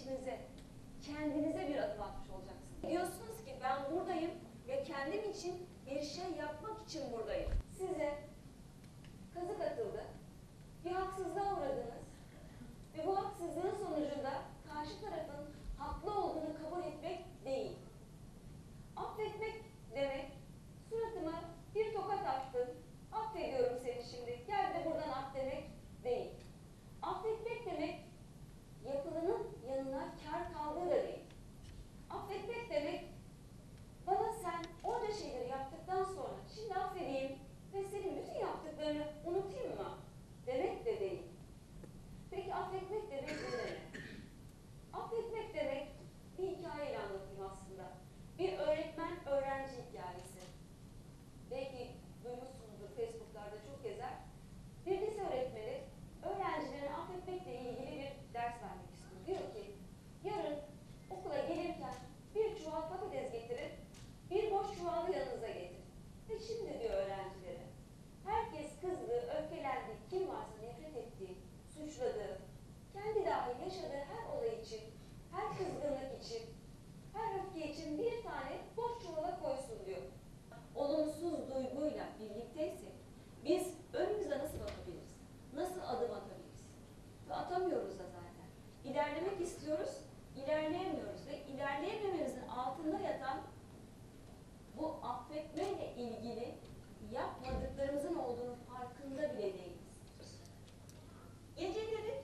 içinize, kendinize bir adım atmış olacaksınız. Diyorsunuz ki ben ilerlemek istiyoruz, ilerleyemiyoruz ve ilerleyemememizin altında yatan bu affetmeyle ilgili yapmadıklarımızın olduğunu farkında bile değiliz. Geceleri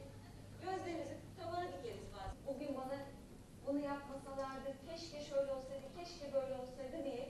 gözlerimizi tavana dikeriz bazen. Bugün bana bunu yapmasalardı, keşke şöyle olsaydı, keşke böyle olsaydı diye